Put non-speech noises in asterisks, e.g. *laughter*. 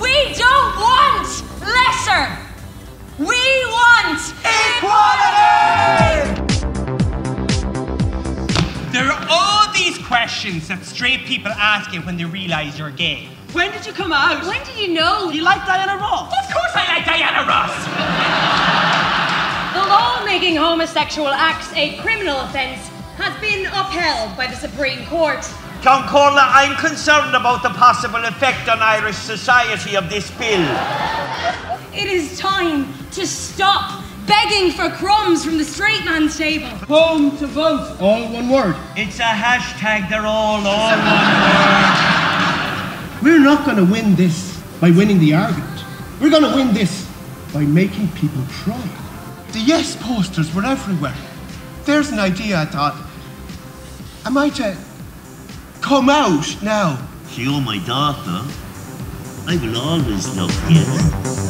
We don't want lesser. We want equality. There are all these questions that straight people ask you when they realise you're gay. When did you come out? When did you know? You like Diana Ross? Of course I like Diana Ross. *laughs* The law making homosexual acts a criminal offence has been upheld by the Supreme Court. John Corla, I'm concerned about the possible effect on Irish society of this bill. It is time to stop begging for crumbs from the straight man's table. Home to vote. All one word. It's a hashtag, they're all all one word. We're not going to win this by winning the argument. We're going to win this by making people try. The yes posters were everywhere. There's an idea I thought. Am I to come out now? You're my daughter. I will always love you.